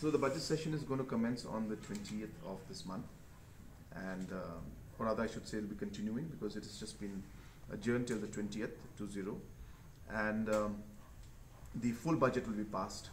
So the budget session is going to commence on the 20th of this month, and um, or rather, I should say, it'll be continuing because it has just been adjourned till the 20th, 20, and um, the full budget will be passed